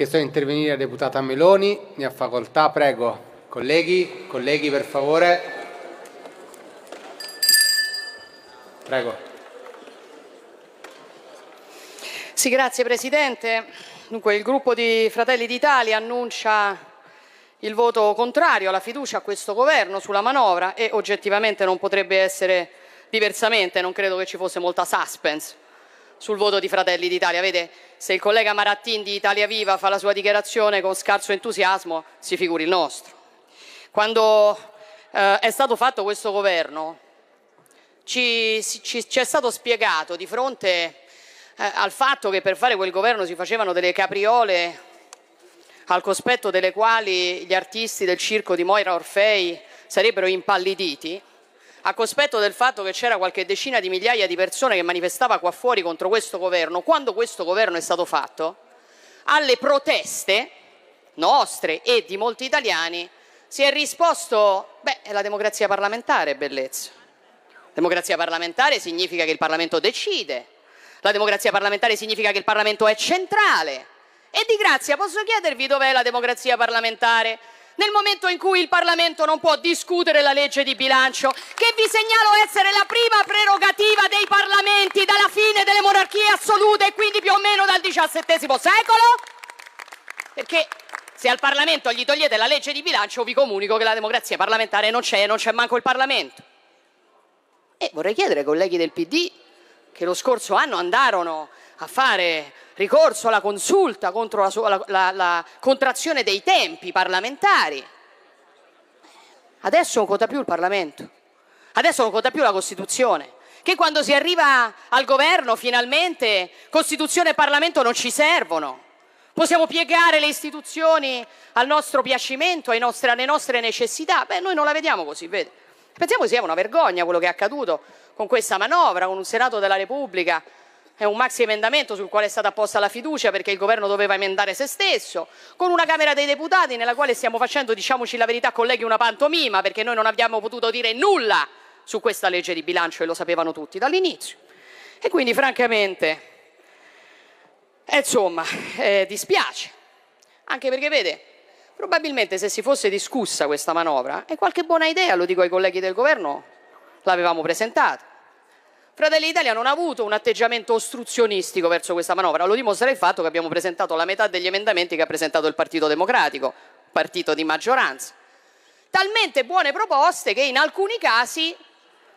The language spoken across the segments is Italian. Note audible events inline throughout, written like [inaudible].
chiesto di intervenire la deputata Meloni, ne ha facoltà, prego. Colleghi, colleghi per favore. Prego. Sì, grazie Presidente. Dunque, il gruppo di Fratelli d'Italia annuncia il voto contrario alla fiducia a questo governo sulla manovra e oggettivamente non potrebbe essere diversamente, non credo che ci fosse molta suspense sul voto di Fratelli d'Italia. Vede, se il collega Marattin di Italia Viva fa la sua dichiarazione con scarso entusiasmo, si figuri il nostro. Quando eh, è stato fatto questo governo, ci, ci, ci è stato spiegato di fronte eh, al fatto che per fare quel governo si facevano delle capriole al cospetto delle quali gli artisti del circo di Moira Orfei sarebbero impalliditi, a cospetto del fatto che c'era qualche decina di migliaia di persone che manifestava qua fuori contro questo governo, quando questo governo è stato fatto, alle proteste nostre e di molti italiani si è risposto, beh, è la democrazia parlamentare, bellezza. Democrazia parlamentare significa che il Parlamento decide, la democrazia parlamentare significa che il Parlamento è centrale. E di grazia posso chiedervi dov'è la democrazia parlamentare? Nel momento in cui il Parlamento non può discutere la legge di bilancio, che vi segnalo essere la prima prerogativa dei Parlamenti dalla fine delle monarchie assolute e quindi più o meno dal XVII secolo? Perché se al Parlamento gli togliete la legge di bilancio vi comunico che la democrazia parlamentare non c'è, non c'è manco il Parlamento. E vorrei chiedere ai colleghi del PD che lo scorso anno andarono a fare ricorso alla consulta contro la, la, la, la contrazione dei tempi parlamentari. Adesso non conta più il Parlamento, adesso non conta più la Costituzione, che quando si arriva al governo finalmente Costituzione e Parlamento non ci servono. Possiamo piegare le istituzioni al nostro piacimento, nostri, alle nostre necessità. Beh, noi non la vediamo così, vede. Pensiamo sia una vergogna quello che è accaduto con questa manovra, con un Senato della Repubblica è un maxi emendamento sul quale è stata posta la fiducia perché il governo doveva emendare se stesso, con una Camera dei Deputati nella quale stiamo facendo, diciamoci la verità colleghi, una pantomima perché noi non abbiamo potuto dire nulla su questa legge di bilancio e lo sapevano tutti dall'inizio. E quindi francamente, eh, insomma, eh, dispiace, anche perché vede, probabilmente se si fosse discussa questa manovra, e qualche buona idea, lo dico ai colleghi del governo, l'avevamo presentata. Fratelli d'Italia non ha avuto un atteggiamento ostruzionistico verso questa manovra, lo dimostra il fatto che abbiamo presentato la metà degli emendamenti che ha presentato il Partito Democratico, partito di maggioranza. Talmente buone proposte che in alcuni casi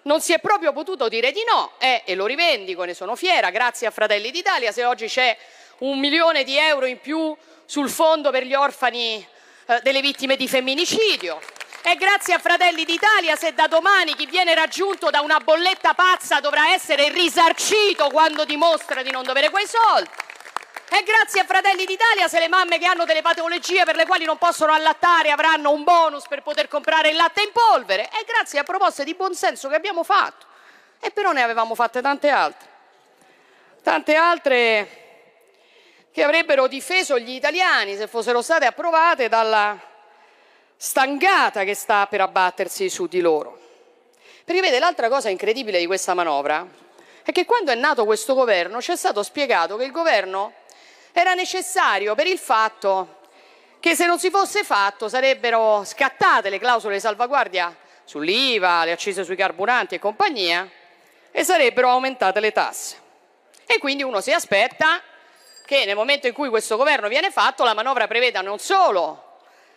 non si è proprio potuto dire di no eh, e lo rivendico, ne sono fiera, grazie a Fratelli d'Italia, se oggi c'è un milione di euro in più sul fondo per gli orfani eh, delle vittime di femminicidio. È grazie a Fratelli d'Italia se da domani chi viene raggiunto da una bolletta pazza dovrà essere risarcito quando dimostra di non dovere quei soldi. È grazie a Fratelli d'Italia se le mamme che hanno delle patologie per le quali non possono allattare avranno un bonus per poter comprare il latte in polvere. È grazie a proposte di buonsenso che abbiamo fatto. E però ne avevamo fatte tante altre. Tante altre che avrebbero difeso gli italiani se fossero state approvate dalla stangata che sta per abbattersi su di loro. Perché vede, l'altra cosa incredibile di questa manovra è che quando è nato questo governo ci è stato spiegato che il governo era necessario per il fatto che se non si fosse fatto sarebbero scattate le clausole di salvaguardia sull'IVA, le accise sui carburanti e compagnia e sarebbero aumentate le tasse. E quindi uno si aspetta che nel momento in cui questo governo viene fatto la manovra preveda non solo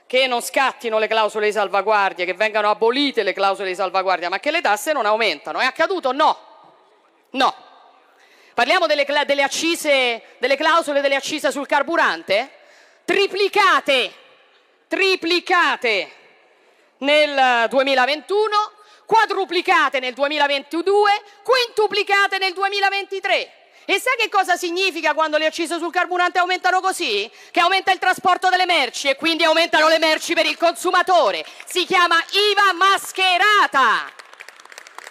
che non scattino le clausole di salvaguardia, che vengano abolite le clausole di salvaguardia, ma che le tasse non aumentano. È accaduto? No. No. Parliamo delle, delle, accise, delle clausole delle accise sul carburante? Triplicate, triplicate nel 2021, quadruplicate nel 2022, quintuplicate nel 2023. E sai che cosa significa quando le accise sul carburante aumentano così? Che aumenta il trasporto delle merci e quindi aumentano le merci per il consumatore. Si chiama IVA mascherata.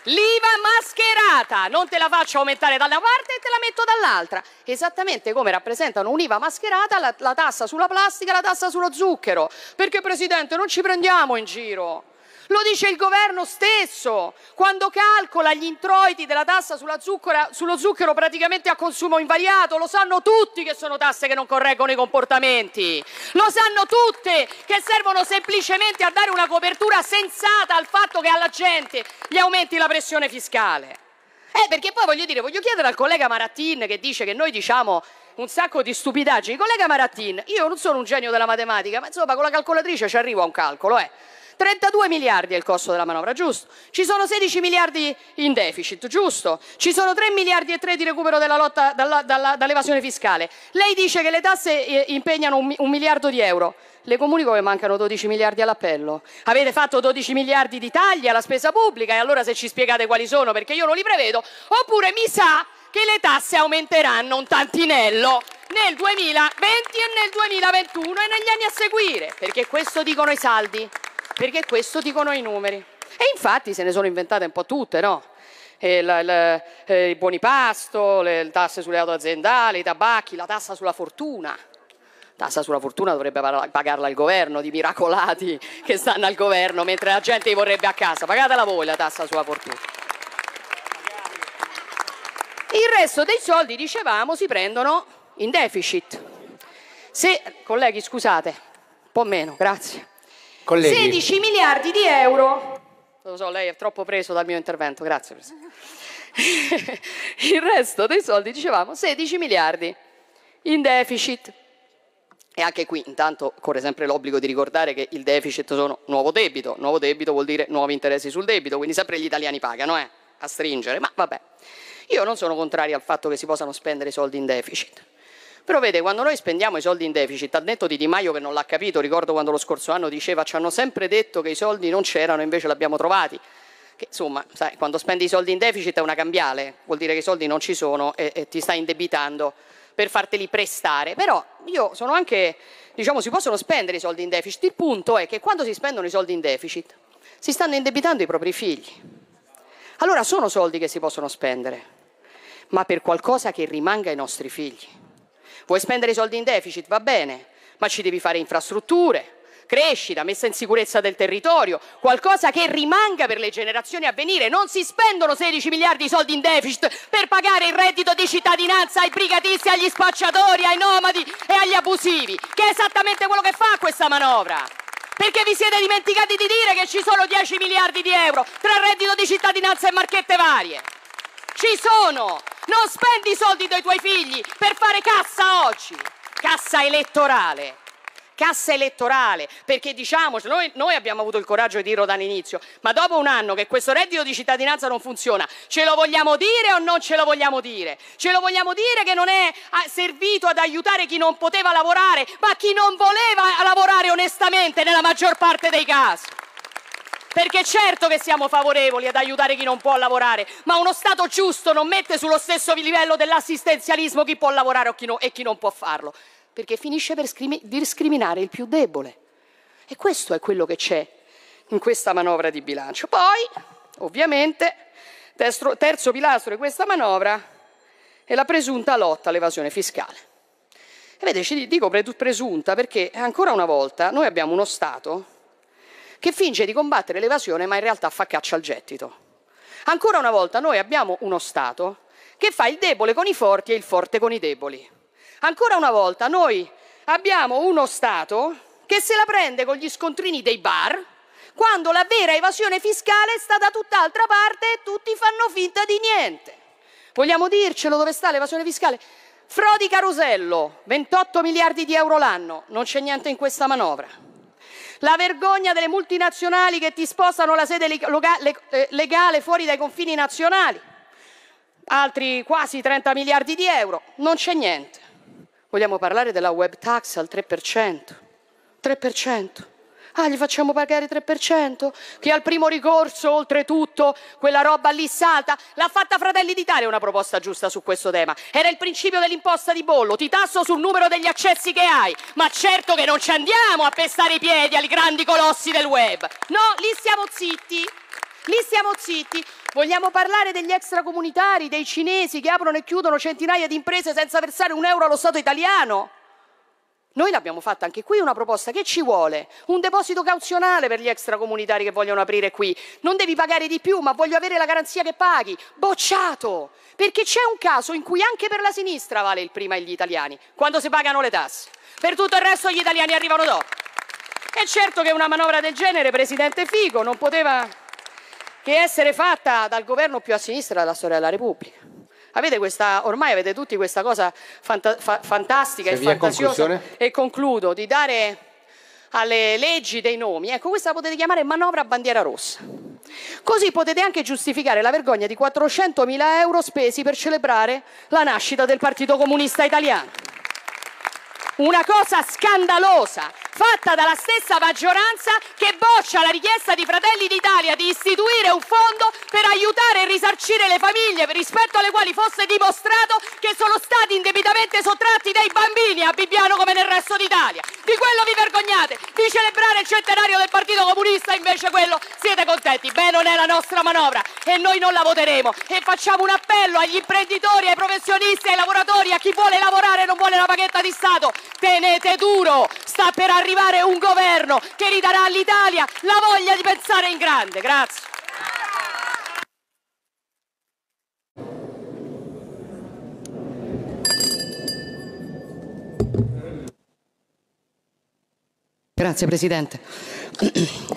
L'IVA mascherata, non te la faccio aumentare da una parte e te la metto dall'altra. Esattamente come rappresentano un'IVA mascherata la, la tassa sulla plastica e la tassa sullo zucchero. Perché Presidente non ci prendiamo in giro. Lo dice il governo stesso quando calcola gli introiti della tassa zucchera, sullo zucchero praticamente a consumo invariato. Lo sanno tutti che sono tasse che non correggono i comportamenti. Lo sanno tutte che servono semplicemente a dare una copertura sensata al fatto che alla gente gli aumenti la pressione fiscale. Eh, perché poi voglio dire, voglio chiedere al collega Marattin che dice che noi diciamo un sacco di stupidaggini. Collega Marattin, io non sono un genio della matematica, ma insomma con la calcolatrice ci arrivo a un calcolo, eh. 32 miliardi è il costo della manovra, giusto? Ci sono 16 miliardi in deficit, giusto? Ci sono 3 miliardi e 3 di recupero della lotta dall'evasione fiscale. Lei dice che le tasse eh, impegnano un miliardo di euro. Le comunico che mancano 12 miliardi all'appello. Avete fatto 12 miliardi di tagli alla spesa pubblica e allora se ci spiegate quali sono, perché io non li prevedo, oppure mi sa che le tasse aumenteranno un tantinello nel 2020 e nel 2021 e negli anni a seguire, perché questo dicono i saldi perché questo dicono i numeri. E infatti se ne sono inventate un po' tutte, no? Eh, eh, I buoni pasto, le, le tasse sulle auto aziendali, i tabacchi, la tassa sulla fortuna. Tassa sulla fortuna dovrebbe pagarla il governo, di miracolati che stanno al governo, mentre la gente li vorrebbe a casa. Pagatela voi la tassa sulla fortuna. Il resto dei soldi, dicevamo, si prendono in deficit. Se, colleghi, scusate, un po' meno, grazie. Colleghi. 16 miliardi di euro. Lo so, lei è troppo preso dal mio intervento, grazie. [laughs] Il resto dei soldi, dicevamo, 16 miliardi in deficit. E anche qui intanto corre sempre l'obbligo di ricordare che il deficit sono nuovo debito, nuovo debito vuol dire nuovi interessi sul debito, quindi sempre gli italiani pagano eh, a stringere, ma vabbè. Io non sono contrario al fatto che si possano spendere i soldi in deficit. Però vede, quando noi spendiamo i soldi in deficit, al netto di Di Maio che non l'ha capito, ricordo quando lo scorso anno diceva ci hanno sempre detto che i soldi non c'erano, invece li abbiamo trovati. Che, insomma, sai, quando spendi i soldi in deficit è una cambiale, vuol dire che i soldi non ci sono e, e ti stai indebitando per farteli prestare. Però io sono anche, diciamo, si possono spendere i soldi in deficit. Il punto è che quando si spendono i soldi in deficit, si stanno indebitando i propri figli. Allora sono soldi che si possono spendere, ma per qualcosa che rimanga ai nostri figli. Vuoi spendere i soldi in deficit? Va bene, ma ci devi fare infrastrutture, crescita, messa in sicurezza del territorio, qualcosa che rimanga per le generazioni a venire. Non si spendono 16 miliardi di soldi in deficit per pagare il reddito di cittadinanza ai brigatisti, agli spacciatori, ai nomadi e agli abusivi, che è esattamente quello che fa questa manovra. Perché vi siete dimenticati di dire che ci sono 10 miliardi di euro tra reddito di cittadinanza e marchette varie. Ci sono! Non spendi i soldi dei tuoi figli per fare cassa oggi! Cassa elettorale! Cassa elettorale, perché diciamoci, noi, noi abbiamo avuto il coraggio di dirlo dall'inizio, ma dopo un anno che questo reddito di cittadinanza non funziona, ce lo vogliamo dire o non ce lo vogliamo dire? Ce lo vogliamo dire che non è servito ad aiutare chi non poteva lavorare, ma chi non voleva lavorare onestamente nella maggior parte dei casi? Perché certo che siamo favorevoli ad aiutare chi non può lavorare, ma uno Stato giusto non mette sullo stesso livello dell'assistenzialismo chi può lavorare chi no, e chi non può farlo, perché finisce per discriminare il più debole. E questo è quello che c'è in questa manovra di bilancio. Poi, ovviamente, terzo, terzo pilastro di questa manovra è la presunta lotta all'evasione fiscale. E vede, ci dico presunta perché ancora una volta noi abbiamo uno Stato che finge di combattere l'evasione ma in realtà fa caccia al gettito. Ancora una volta noi abbiamo uno Stato che fa il debole con i forti e il forte con i deboli. Ancora una volta noi abbiamo uno Stato che se la prende con gli scontrini dei bar, quando la vera evasione fiscale sta da tutt'altra parte e tutti fanno finta di niente. Vogliamo dircelo dove sta l'evasione fiscale? Frodi Carosello, 28 miliardi di euro l'anno, non c'è niente in questa manovra la vergogna delle multinazionali che ti spostano la sede eh, legale fuori dai confini nazionali, altri quasi 30 miliardi di euro, non c'è niente. Vogliamo parlare della web tax al 3%? 3%. Ah, gli facciamo pagare 3%? Che al primo ricorso, oltretutto, quella roba lì salta. L'ha fatta Fratelli d'Italia una proposta giusta su questo tema. Era il principio dell'imposta di bollo. Ti tasso sul numero degli accessi che hai. Ma certo che non ci andiamo a pestare i piedi ai grandi colossi del web. No, lì stiamo zitti. Lì stiamo zitti. Vogliamo parlare degli extracomunitari, dei cinesi che aprono e chiudono centinaia di imprese senza versare un euro allo Stato italiano? Noi l'abbiamo fatta anche qui una proposta. Che ci vuole? Un deposito cauzionale per gli extracomunitari che vogliono aprire qui. Non devi pagare di più, ma voglio avere la garanzia che paghi. Bocciato! Perché c'è un caso in cui anche per la sinistra vale il prima gli italiani, quando si pagano le tasse. Per tutto il resto gli italiani arrivano dopo. E certo che una manovra del genere, Presidente Fico, non poteva che essere fatta dal governo più a sinistra della storia della Repubblica. Avete questa, ormai avete tutti questa cosa fanta, fa, fantastica e fantasiosa e concludo di dare alle leggi dei nomi. Ecco, questa la potete chiamare manovra bandiera rossa. Così potete anche giustificare la vergogna di 400.000 euro spesi per celebrare la nascita del Partito Comunista Italiano. Una cosa scandalosa, fatta dalla stessa maggioranza che boccia la richiesta di Fratelli d'Italia di istituire un fondo per aiutare e risarcire le famiglie rispetto alle quali fosse dimostrato che sono stati indebitamente sottratti dei bambini a Bibbiano come nel resto d'Italia. Di quello vi vergognate, di celebrare il centenario del Partito Comunista invece quello siete contenti. Beh, non è la nostra manovra e noi non la voteremo e facciamo un appello agli imprenditori, ai professionisti, ai lavoratori, a chi vuole lavorare e non vuole la paghetta di Stato. Tenete duro, sta per arrivare arrivare un governo che ridarà all'Italia la voglia di pensare in grande. Grazie. Grazie Presidente.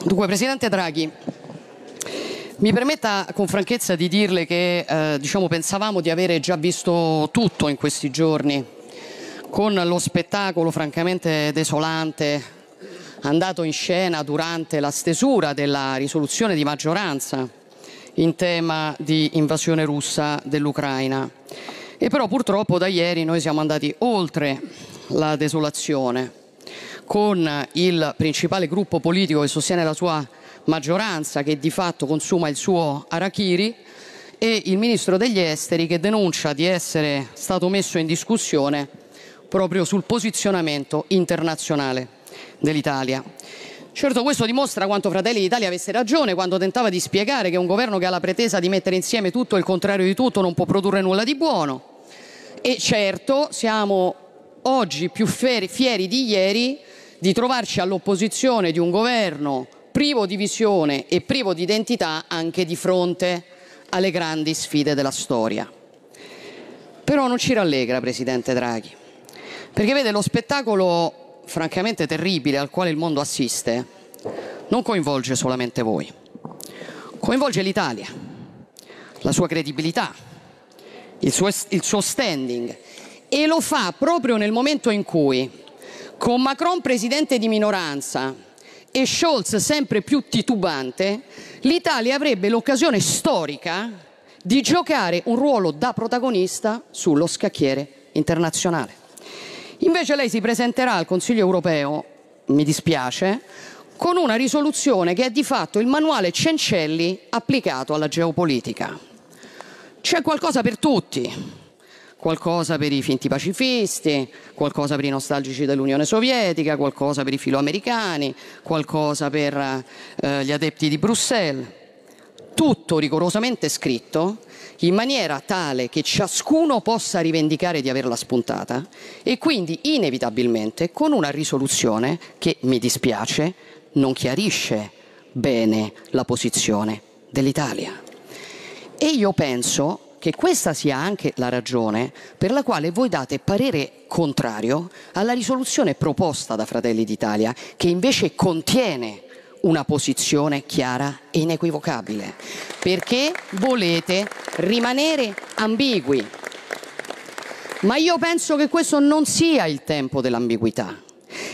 Dunque Presidente Draghi, mi permetta con franchezza di dirle che eh, diciamo, pensavamo di avere già visto tutto in questi giorni con lo spettacolo francamente desolante andato in scena durante la stesura della risoluzione di maggioranza in tema di invasione russa dell'Ucraina. E però purtroppo da ieri noi siamo andati oltre la desolazione con il principale gruppo politico che sostiene la sua maggioranza che di fatto consuma il suo arachiri e il ministro degli esteri che denuncia di essere stato messo in discussione proprio sul posizionamento internazionale dell'Italia. Certo questo dimostra quanto Fratelli d'Italia avesse ragione quando tentava di spiegare che un governo che ha la pretesa di mettere insieme tutto e il contrario di tutto non può produrre nulla di buono. E certo siamo oggi più fieri di ieri di trovarci all'opposizione di un governo privo di visione e privo di identità anche di fronte alle grandi sfide della storia. Però non ci rallegra, Presidente Draghi. Perché vede lo spettacolo francamente terribile al quale il mondo assiste non coinvolge solamente voi, coinvolge l'Italia, la sua credibilità, il suo, il suo standing e lo fa proprio nel momento in cui con Macron presidente di minoranza e Scholz sempre più titubante, l'Italia avrebbe l'occasione storica di giocare un ruolo da protagonista sullo scacchiere internazionale. Invece lei si presenterà al Consiglio europeo, mi dispiace, con una risoluzione che è di fatto il manuale Cencelli applicato alla geopolitica. C'è qualcosa per tutti, qualcosa per i finti pacifisti, qualcosa per i nostalgici dell'Unione Sovietica, qualcosa per i filoamericani, qualcosa per eh, gli adepti di Bruxelles. Tutto rigorosamente scritto in maniera tale che ciascuno possa rivendicare di averla spuntata e quindi inevitabilmente con una risoluzione che, mi dispiace, non chiarisce bene la posizione dell'Italia. E io penso che questa sia anche la ragione per la quale voi date parere contrario alla risoluzione proposta da Fratelli d'Italia, che invece contiene una posizione chiara e inequivocabile, perché volete rimanere ambigui. Ma io penso che questo non sia il tempo dell'ambiguità.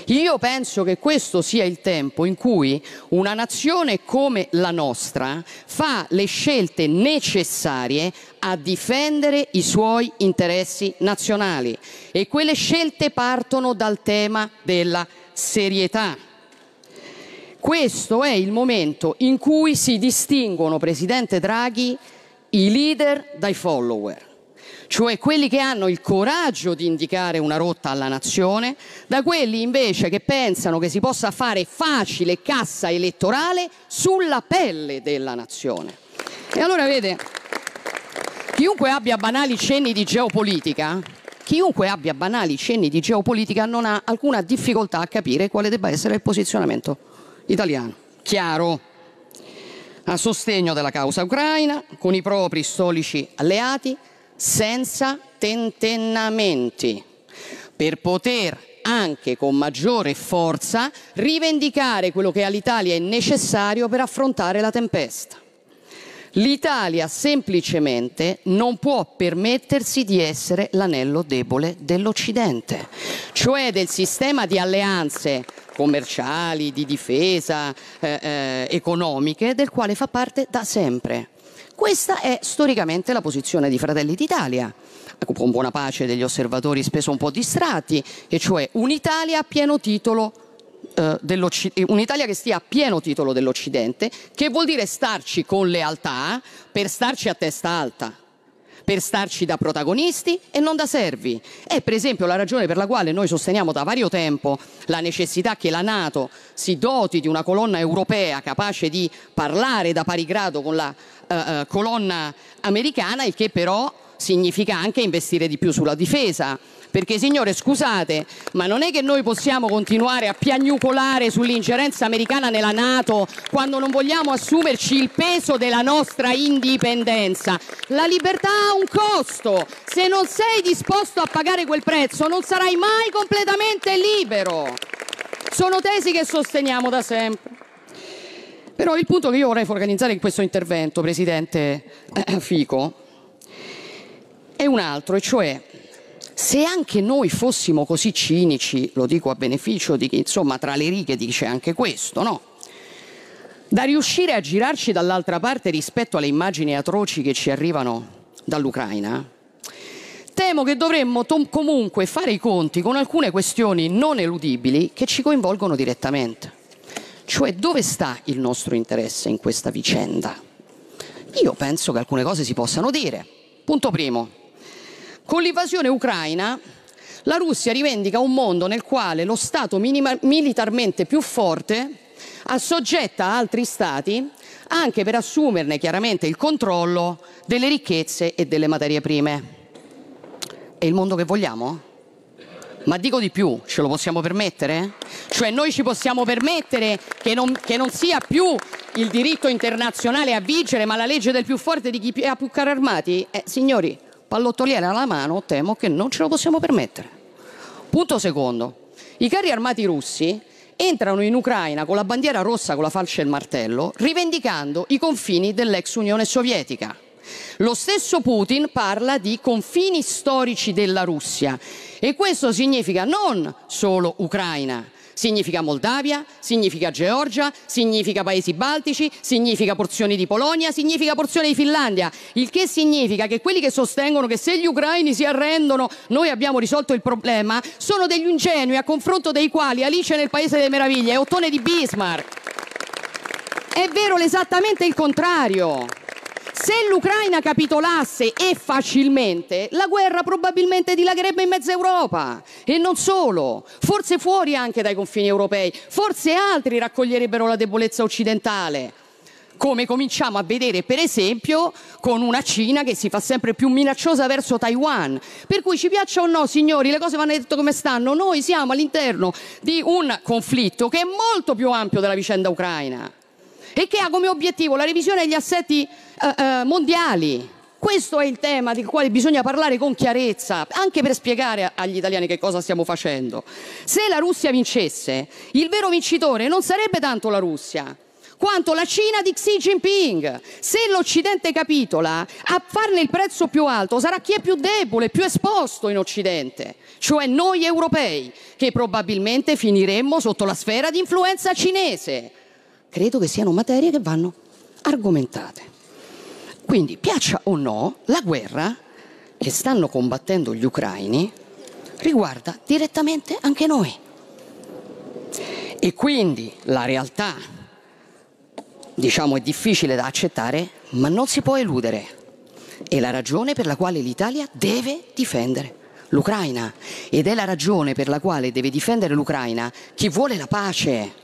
Io penso che questo sia il tempo in cui una nazione come la nostra fa le scelte necessarie a difendere i suoi interessi nazionali e quelle scelte partono dal tema della serietà questo è il momento in cui si distinguono, Presidente Draghi, i leader dai follower, cioè quelli che hanno il coraggio di indicare una rotta alla nazione, da quelli invece che pensano che si possa fare facile cassa elettorale sulla pelle della nazione. E allora vede, chiunque abbia banali cenni di geopolitica chiunque abbia banali cenni di geopolitica non ha alcuna difficoltà a capire quale debba essere il posizionamento italiano. Chiaro, a sostegno della causa ucraina, con i propri storici alleati, senza tentennamenti, per poter anche con maggiore forza rivendicare quello che all'Italia è necessario per affrontare la tempesta. L'Italia semplicemente non può permettersi di essere l'anello debole dell'Occidente, cioè del sistema di alleanze commerciali, di difesa, eh, eh, economiche, del quale fa parte da sempre. Questa è storicamente la posizione di Fratelli d'Italia, con buona pace degli osservatori spesso un po' distratti, e cioè un'Italia a pieno titolo eh, un'Italia che stia a pieno titolo dell'Occidente, che vuol dire starci con lealtà per starci a testa alta per starci da protagonisti e non da servi. È per esempio la ragione per la quale noi sosteniamo da vario tempo la necessità che la Nato si doti di una colonna europea capace di parlare da pari grado con la uh, uh, colonna americana, il che però significa anche investire di più sulla difesa. Perché signore scusate, ma non è che noi possiamo continuare a piagnucolare sull'ingerenza americana nella Nato quando non vogliamo assumerci il peso della nostra indipendenza. La libertà ha un costo. Se non sei disposto a pagare quel prezzo non sarai mai completamente libero. Sono tesi che sosteniamo da sempre. Però il punto che io vorrei organizzare in questo intervento, Presidente Fico, è un altro, e cioè se anche noi fossimo così cinici, lo dico a beneficio di chi insomma tra le righe dice anche questo, no? Da riuscire a girarci dall'altra parte rispetto alle immagini atroci che ci arrivano dall'Ucraina, temo che dovremmo comunque fare i conti con alcune questioni non eludibili che ci coinvolgono direttamente. Cioè dove sta il nostro interesse in questa vicenda? Io penso che alcune cose si possano dire. Punto primo. Con l'invasione ucraina la Russia rivendica un mondo nel quale lo Stato militarmente più forte assoggetta altri Stati anche per assumerne chiaramente il controllo delle ricchezze e delle materie prime. È il mondo che vogliamo? Ma dico di più, ce lo possiamo permettere? Cioè noi ci possiamo permettere che non, che non sia più il diritto internazionale a vigere, ma la legge del più forte di chi ha più carri armati? Eh, signori, pallottoliere alla mano, temo che non ce lo possiamo permettere. Punto secondo. I carri armati russi entrano in Ucraina con la bandiera rossa con la falce e il martello, rivendicando i confini dell'ex Unione Sovietica. Lo stesso Putin parla di confini storici della Russia e questo significa non solo Ucraina, Significa Moldavia, significa Georgia, significa paesi baltici, significa porzioni di Polonia, significa porzioni di Finlandia, il che significa che quelli che sostengono che se gli ucraini si arrendono noi abbiamo risolto il problema sono degli ingenui a confronto dei quali Alice nel Paese delle Meraviglie è Ottone di Bismarck. È vero esattamente il contrario. Se l'Ucraina capitolasse e facilmente, la guerra probabilmente dilagherebbe in mezza Europa. E non solo, forse fuori anche dai confini europei, forse altri raccoglierebbero la debolezza occidentale. Come cominciamo a vedere per esempio con una Cina che si fa sempre più minacciosa verso Taiwan. Per cui ci piaccia o no, signori, le cose vanno dette come stanno, noi siamo all'interno di un conflitto che è molto più ampio della vicenda ucraina e che ha come obiettivo la revisione degli assetti eh, eh, mondiali. Questo è il tema del quale bisogna parlare con chiarezza, anche per spiegare agli italiani che cosa stiamo facendo. Se la Russia vincesse, il vero vincitore non sarebbe tanto la Russia, quanto la Cina di Xi Jinping. Se l'Occidente capitola, a farne il prezzo più alto sarà chi è più debole, più esposto in Occidente, cioè noi europei, che probabilmente finiremmo sotto la sfera di influenza cinese credo che siano materie che vanno argomentate. Quindi, piaccia o no, la guerra che stanno combattendo gli ucraini riguarda direttamente anche noi. E quindi la realtà, diciamo, è difficile da accettare, ma non si può eludere. È la ragione per la quale l'Italia deve difendere l'Ucraina ed è la ragione per la quale deve difendere l'Ucraina chi vuole la pace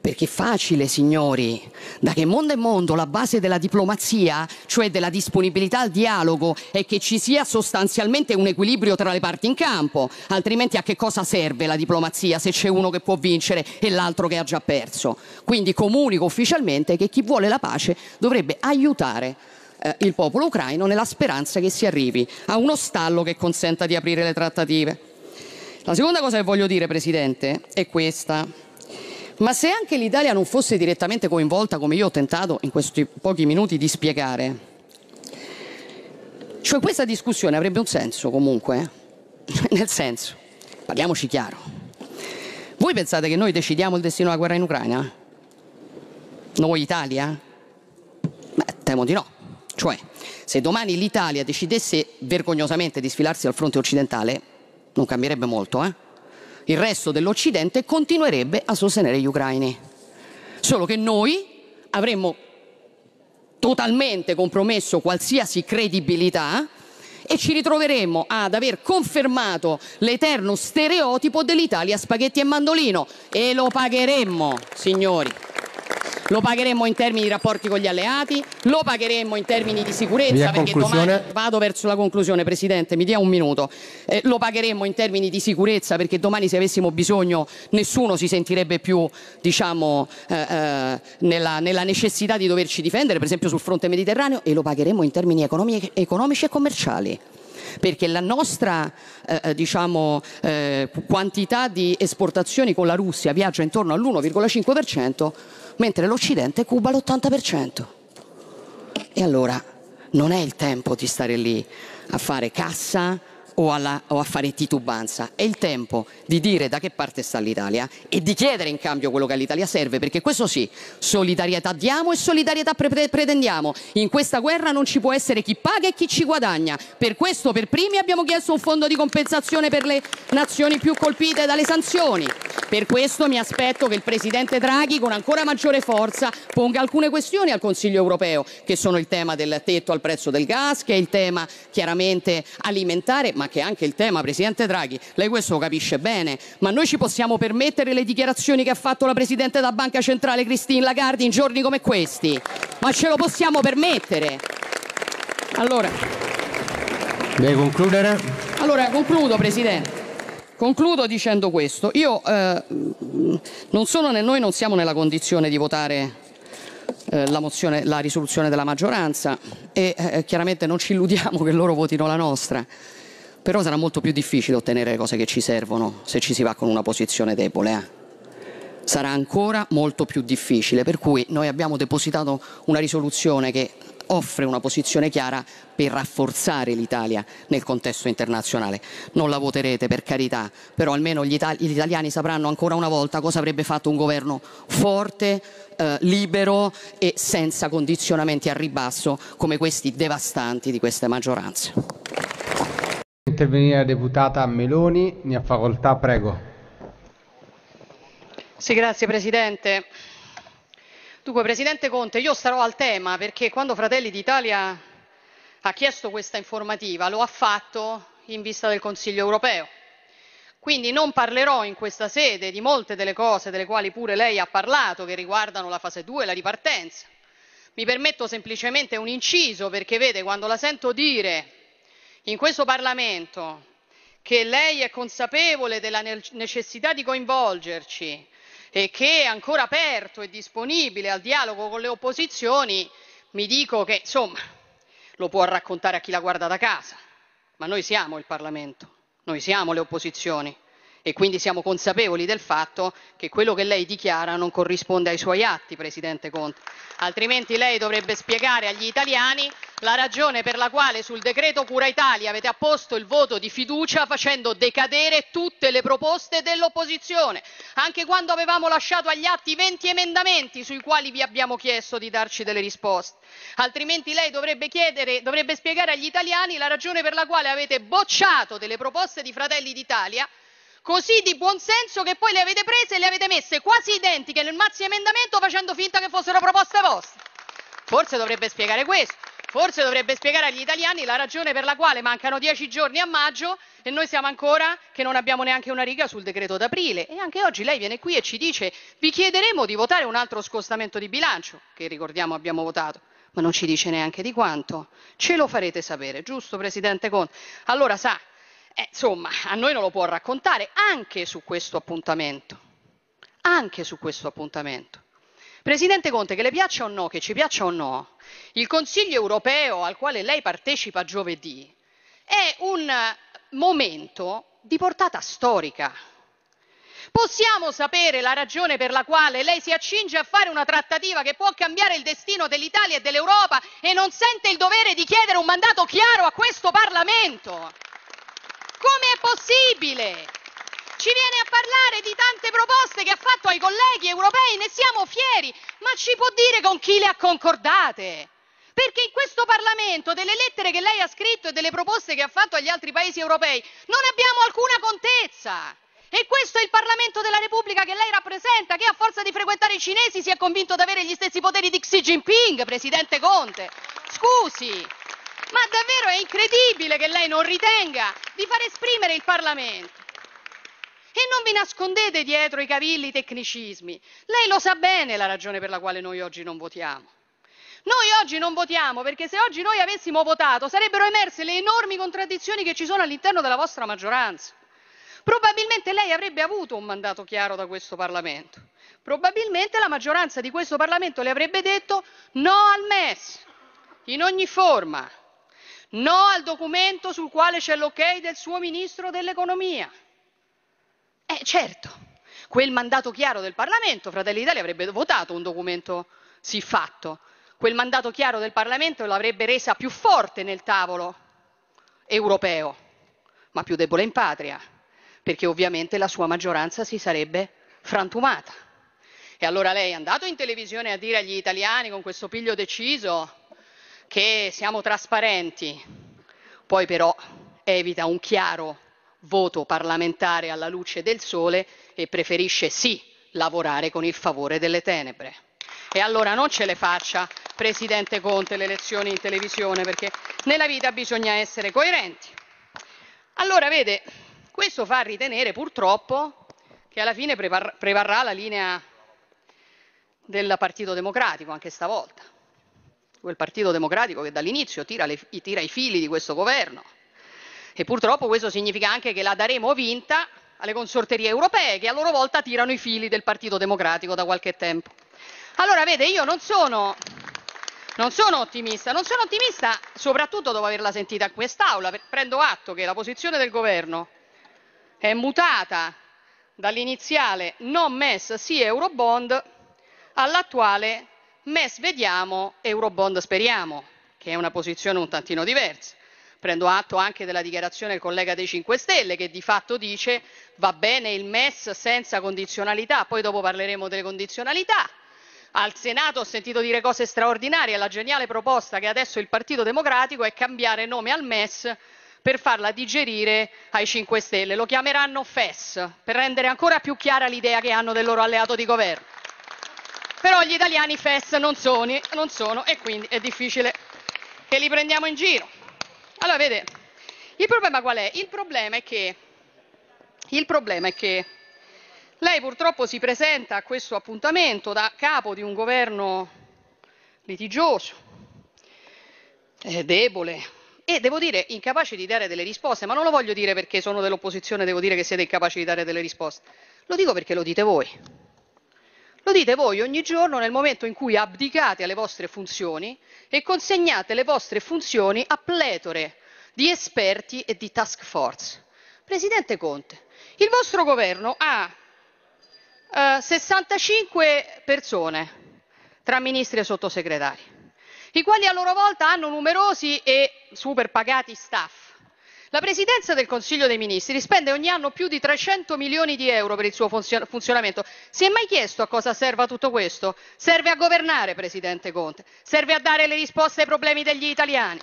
Perché facile, signori. Da che mondo è mondo, la base della diplomazia, cioè della disponibilità al dialogo, è che ci sia sostanzialmente un equilibrio tra le parti in campo. Altrimenti a che cosa serve la diplomazia se c'è uno che può vincere e l'altro che ha già perso? Quindi comunico ufficialmente che chi vuole la pace dovrebbe aiutare eh, il popolo ucraino nella speranza che si arrivi a uno stallo che consenta di aprire le trattative. La seconda cosa che voglio dire, Presidente, è questa. Ma se anche l'Italia non fosse direttamente coinvolta, come io ho tentato in questi pochi minuti di spiegare, cioè questa discussione avrebbe un senso comunque, eh? [laughs] nel senso, parliamoci chiaro. Voi pensate che noi decidiamo il destino della guerra in Ucraina? Noi Italia? Beh, temo di no. Cioè, se domani l'Italia decidesse vergognosamente di sfilarsi al fronte occidentale, non cambierebbe molto, eh? Il resto dell'Occidente continuerebbe a sostenere gli ucraini. Solo che noi avremmo totalmente compromesso qualsiasi credibilità e ci ritroveremmo ad aver confermato l'eterno stereotipo dell'Italia spaghetti e mandolino e lo pagheremmo, signori lo pagheremmo in termini di rapporti con gli alleati, lo pagheremmo in termini di sicurezza, perché domani vado verso la conclusione, Presidente, mi dia un minuto, eh, lo pagheremmo in termini di sicurezza perché domani se avessimo bisogno nessuno si sentirebbe più diciamo, eh, eh, nella, nella, necessità di doverci difendere, per esempio sul fronte mediterraneo, e lo pagheremmo in termini economici e commerciali perché la nostra eh, eh, diciamo, eh, quantità di esportazioni con la Russia viaggia intorno all'1,5%, mentre l'Occidente cuba l'80%. E allora non è il tempo di stare lì a fare cassa o, alla, o, a fare titubanza, è il tempo di dire da che parte sta l'Italia e di chiedere in cambio quello che all'Italia serve, perché questo sì, solidarietà diamo e solidarietà pre pretendiamo. In questa guerra non ci può essere chi paga e chi ci guadagna. Per questo per primi abbiamo chiesto un fondo di compensazione per le nazioni più colpite dalle sanzioni. Per questo mi aspetto che il Presidente Draghi con ancora maggiore forza ponga alcune questioni al Consiglio europeo, che sono il tema del tetto al prezzo del gas, che è il tema chiaramente alimentare, ma che è anche il tema, Presidente Draghi, lei questo lo capisce bene, ma noi ci possiamo permettere le dichiarazioni che ha fatto la Presidente della Banca Centrale Christine Lagarde in giorni come questi? Ma ce lo possiamo permettere? Allora... Deve concludere? Allora, concludo, Presidente. Concludo dicendo questo. Io eh, non sono, noi non siamo nella condizione di votare eh, la, mozione, la risoluzione della maggioranza e eh, chiaramente non ci illudiamo che loro votino la nostra però sarà molto più difficile ottenere le cose che ci servono se ci si va con una posizione debole. Eh? Sarà ancora molto più difficile, per cui noi abbiamo depositato una risoluzione che offre una posizione chiara per rafforzare l'Italia nel contesto internazionale. Non la voterete per carità, però almeno gli, itali gli italiani sapranno ancora una volta cosa avrebbe fatto un governo forte, eh, libero e senza condizionamenti a ribasso come questi devastanti di queste maggioranze intervenire la deputata Meloni, ne ha facoltà, prego. Sì, grazie Presidente. Dunque, Presidente Conte, io starò al tema perché quando Fratelli d'Italia ha chiesto questa informativa lo ha fatto in vista del Consiglio europeo. Quindi non parlerò in questa sede di molte delle cose delle quali pure lei ha parlato, che riguardano la fase 2 e la ripartenza. Mi permetto semplicemente un inciso perché vede, quando la sento dire in questo Parlamento che lei è consapevole della necessità di coinvolgerci e che è ancora aperto e disponibile al dialogo con le opposizioni, mi dico che insomma lo può raccontare a chi la guarda da casa, ma noi siamo il Parlamento, noi siamo le opposizioni e quindi siamo consapevoli del fatto che quello che lei dichiara non corrisponde ai suoi atti, Presidente Conte. Altrimenti lei dovrebbe spiegare agli italiani la ragione per la quale sul decreto Cura Italia avete apposto il voto di fiducia facendo decadere tutte le proposte dell'opposizione, anche quando avevamo lasciato agli atti 20 emendamenti sui quali vi abbiamo chiesto di darci delle risposte. Altrimenti lei dovrebbe, chiedere, dovrebbe spiegare agli italiani la ragione per la quale avete bocciato delle proposte di Fratelli d'Italia così di buon senso che poi le avete prese e le avete messe quasi identiche nel maxi emendamento facendo finta che fossero proposte vostre. Forse dovrebbe spiegare questo. forse dovrebbe spiegare agli italiani la ragione per la quale mancano dieci giorni a maggio e noi siamo ancora che non abbiamo neanche una riga sul decreto d'aprile. E anche oggi lei viene qui e ci dice vi chiederemo di votare un altro scostamento di bilancio, che ricordiamo abbiamo votato, ma non ci dice neanche di quanto. Ce lo farete sapere, giusto Presidente Conte? Allora sa, eh, insomma, a noi non lo può raccontare anche su questo appuntamento. Anche su questo appuntamento. Presidente Conte, che le piaccia o no, che ci piaccia o no, il Consiglio europeo al quale lei partecipa giovedì è un momento di portata storica. Possiamo sapere la ragione per la quale lei si accinge a fare una trattativa che può cambiare il destino dell'Italia e dell'Europa e non sente il dovere di chiedere un mandato chiaro a questo Parlamento? Come è possibile? Ci viene a parlare di tante proposte che ha fatto ai colleghi europei, ne siamo fieri, ma ci può dire con chi le ha concordate? Perché in questo Parlamento delle lettere che lei ha scritto e delle proposte che ha fatto agli altri paesi europei non abbiamo alcuna contezza. E questo è il Parlamento della Repubblica che lei rappresenta, che a forza di frequentare i cinesi si è convinto di avere gli stessi poteri di Xi Jinping, Presidente Conte. Scusi, ma davvero è incredibile che lei non ritenga di far esprimere il Parlamento. E non vi nascondete dietro i cavilli tecnicismi. Lei lo sa bene la ragione per la quale noi oggi non votiamo. Noi oggi non votiamo perché se oggi noi avessimo votato sarebbero emerse le enormi contraddizioni che ci sono all'interno della vostra maggioranza. Probabilmente lei avrebbe avuto un mandato chiaro da questo Parlamento. Probabilmente la maggioranza di questo Parlamento le avrebbe detto no al MES, in ogni forma, no al documento sul quale c'è l'ok del suo Ministro dell'Economia. Eh certo, quel mandato chiaro del Parlamento, Fratelli d'Italia avrebbe votato un documento siffatto, quel mandato chiaro del Parlamento l'avrebbe resa più forte nel tavolo europeo, ma più debole in patria, perché ovviamente la sua maggioranza si sarebbe frantumata. E allora lei è andato in televisione a dire agli italiani con questo piglio deciso che siamo trasparenti, poi però evita un chiaro voto parlamentare alla luce del sole e preferisce sì lavorare con il favore delle tenebre. E allora non ce le faccia, Presidente Conte, le lezioni in televisione, perché nella vita bisogna essere coerenti. Allora, vede, questo fa ritenere purtroppo che alla fine prevarrà la linea del Partito Democratico anche stavolta. Quel Partito Democratico che dall'inizio tira, le, tira i fili di questo governo. E purtroppo questo significa anche che la daremo vinta alle consorterie europee che a loro volta tirano i fili del Partito Democratico da qualche tempo. Allora, vede, io non sono, non sono ottimista, non sono ottimista soprattutto dopo averla sentita in quest'Aula, prendo atto che la posizione del governo è mutata dall'iniziale non MES sì Eurobond all'attuale MES vediamo, Eurobond speriamo, che è una posizione un tantino diversa. Prendo atto anche della dichiarazione del collega dei 5 Stelle che di fatto dice va bene il MES senza condizionalità, poi dopo parleremo delle condizionalità, al Senato ho sentito dire cose straordinarie, la geniale proposta che adesso il Partito Democratico è cambiare nome al MES per farla digerire ai 5 Stelle. Lo chiameranno FES per rendere ancora più chiara l'idea che hanno del loro alleato di governo. Però gli italiani FES non sono, non sono e quindi è difficile che li prendiamo in giro. Allora, vede, il problema qual è? Il problema è che, il problema è che lei purtroppo si presenta a questo appuntamento da capo di un governo litigioso, eh, debole e devo dire incapace di dare delle risposte, ma non lo voglio dire perché sono dell'opposizione, devo dire che siete incapaci di dare delle risposte. Lo dico perché lo dite voi. Lo dite voi ogni giorno nel momento in cui abdicate alle vostre funzioni e consegnate le vostre funzioni a pletore di esperti e di task force. Presidente Conte, il vostro governo ha 65 eh, persone tra ministri e sottosegretari, i quali a loro volta hanno numerosi e super pagati staff. La Presidenza del Consiglio dei Ministri spende ogni anno più di 300 milioni di euro per il suo funzionamento. Si è mai chiesto a cosa serva tutto questo? Serve a governare, Presidente Conte, serve a dare le risposte ai problemi degli italiani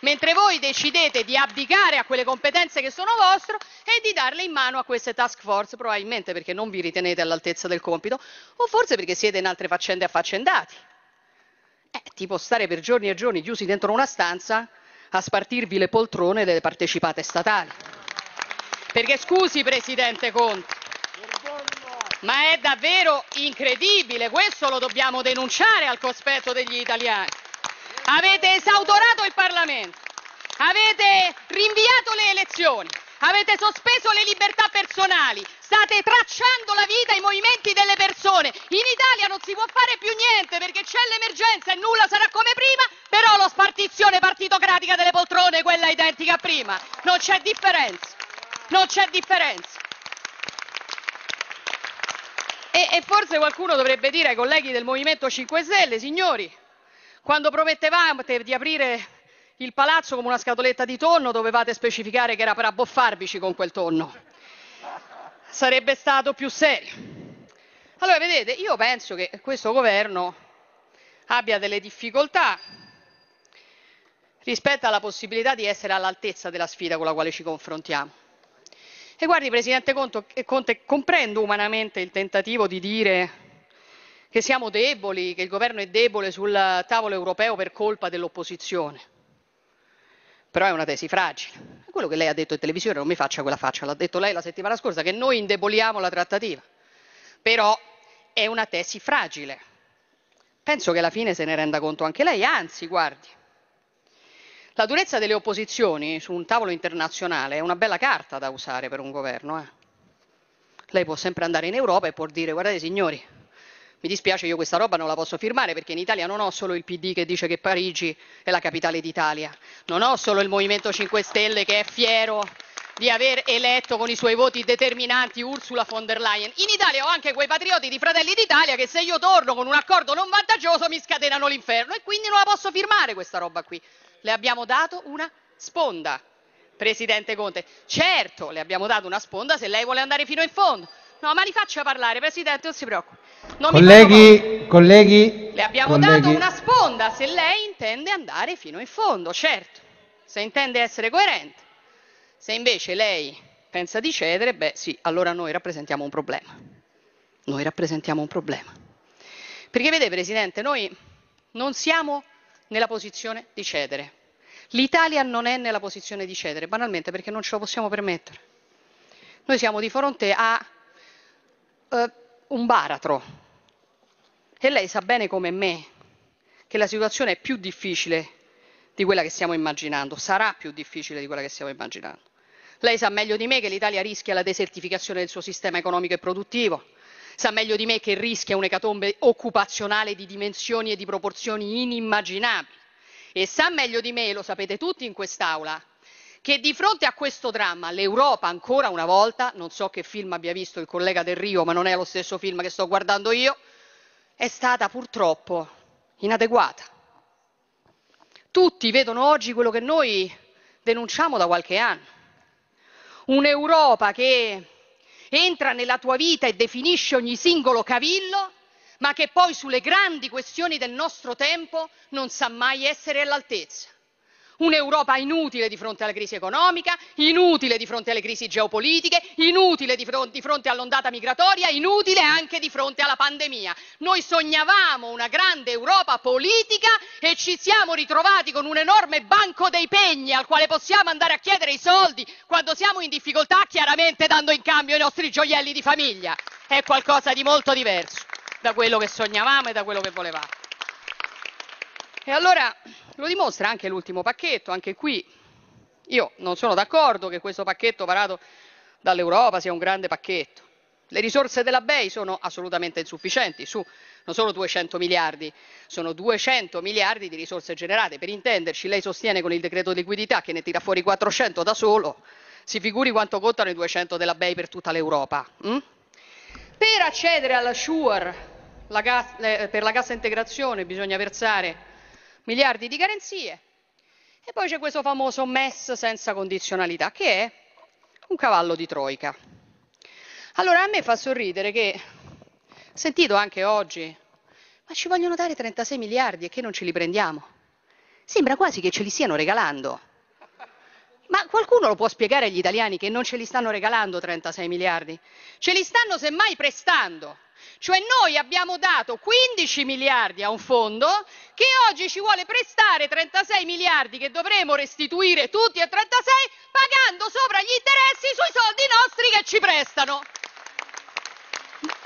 mentre voi decidete di abdicare a quelle competenze che sono vostre e di darle in mano a queste task force, probabilmente perché non vi ritenete all'altezza del compito o forse perché siete in altre faccende affaccendati. è tipo stare per giorni e giorni chiusi dentro una stanza a spartirvi le poltrone delle partecipate statali. Perché scusi Presidente Conte, ma è davvero incredibile, questo lo dobbiamo denunciare al cospetto degli italiani. Avete esautorato il Parlamento, avete rinviato le elezioni, avete sospeso le libertà personali, state tracciando la vita i movimenti delle persone. In Italia non si può fare più niente perché c'è l'emergenza e nulla sarà come prima, però la spartizione partitocratica delle poltrone è quella identica a prima. Non c'è differenza. Non c'è differenza. E, e forse qualcuno dovrebbe dire ai colleghi del Movimento 5 Stelle, signori, quando promettevate di aprire il palazzo come una scatoletta di tonno dovevate specificare che era per abboffarvici con quel tonno. Sarebbe stato più serio. Allora, vedete, io penso che questo governo abbia delle difficoltà rispetto alla possibilità di essere all'altezza della sfida con la quale ci confrontiamo. E guardi, Presidente Conte, comprendo umanamente il tentativo di dire che siamo deboli, che il governo è debole sul tavolo europeo per colpa dell'opposizione. Però è una tesi fragile. Quello che lei ha detto in televisione non mi faccia quella faccia, l'ha detto lei la settimana scorsa, che noi indeboliamo la trattativa. Però è una tesi fragile. Penso che alla fine se ne renda conto anche lei, anzi, guardi, la durezza delle opposizioni su un tavolo internazionale è una bella carta da usare per un governo. Eh. Lei può sempre andare in Europa e può dire guardate signori, mi dispiace io questa roba non la posso firmare perché in Italia non ho solo il PD che dice che Parigi è la capitale d'Italia, non ho solo il Movimento 5 Stelle che è fiero di aver eletto con i suoi voti determinanti Ursula von der Leyen. In Italia ho anche quei patrioti di Fratelli d'Italia che se io torno con un accordo non vantaggioso mi scatenano l'inferno e quindi non la posso firmare questa roba qui le abbiamo dato una sponda, Presidente Conte. Certo, le abbiamo dato una sponda se lei vuole andare fino in fondo. No, ma li faccia parlare, Presidente, non si preoccupi. Non colleghi, colleghi. Le abbiamo colleghi. dato una sponda se lei intende andare fino in fondo, certo, se intende essere coerente. Se invece lei pensa di cedere, beh sì, allora noi rappresentiamo un problema. Noi rappresentiamo un problema. Perché vede, Presidente, noi non siamo nella posizione di cedere. L'Italia non è nella posizione di cedere, banalmente perché non ce lo possiamo permettere. Noi siamo di fronte a uh, un baratro e lei sa bene come me che la situazione è più difficile di quella che stiamo immaginando, sarà più difficile di quella che stiamo immaginando. Lei sa meglio di me che l'Italia rischia la desertificazione del suo sistema economico e produttivo, sa meglio di me che rischia un'ecatombe occupazionale di dimensioni e di proporzioni inimmaginabili e sa meglio di me, lo sapete tutti in quest'Aula, che di fronte a questo dramma l'Europa ancora una volta, non so che film abbia visto il collega Del Rio, ma non è lo stesso film che sto guardando io, è stata purtroppo inadeguata. Tutti vedono oggi quello che noi denunciamo da qualche anno. Un'Europa che entra nella tua vita e definisce ogni singolo cavillo, ma che poi sulle grandi questioni del nostro tempo non sa mai essere all'altezza. Un'Europa inutile di fronte alla crisi economica, inutile di fronte alle crisi geopolitiche, inutile di fronte, di fronte all'ondata migratoria, inutile anche di fronte alla pandemia. Noi sognavamo una grande Europa politica e ci siamo ritrovati con un enorme banco dei pegni al quale possiamo andare a chiedere i soldi quando siamo in difficoltà, chiaramente dando in cambio i nostri gioielli di famiglia. È qualcosa di molto diverso da quello che sognavamo e da quello che volevamo. E allora lo dimostra anche l'ultimo pacchetto, anche qui io non sono d'accordo che questo pacchetto varato dall'Europa sia un grande pacchetto. Le risorse della BEI sono assolutamente insufficienti, su non solo 200 miliardi, sono 200 miliardi di risorse generate. Per intenderci, lei sostiene con il decreto di liquidità che ne tira fuori 400 da solo, si figuri quanto contano i 200 della BEI per tutta l'Europa. Hm? Per accedere alla SURE, la gas, eh, per la cassa integrazione bisogna versare miliardi di garanzie. E poi c'è questo famoso MES senza condizionalità, che è un cavallo di troica. Allora a me fa sorridere che, sentito anche oggi, ma ci vogliono dare 36 miliardi e che non ce li prendiamo. Sembra quasi che ce li stiano regalando. Ma qualcuno lo può spiegare agli italiani che non ce li stanno regalando 36 miliardi? Ce li stanno semmai prestando Cioè noi abbiamo dato 15 miliardi a un fondo che oggi ci vuole prestare 36 miliardi che dovremo restituire tutti e 36 pagando sopra gli interessi sui soldi nostri che ci prestano.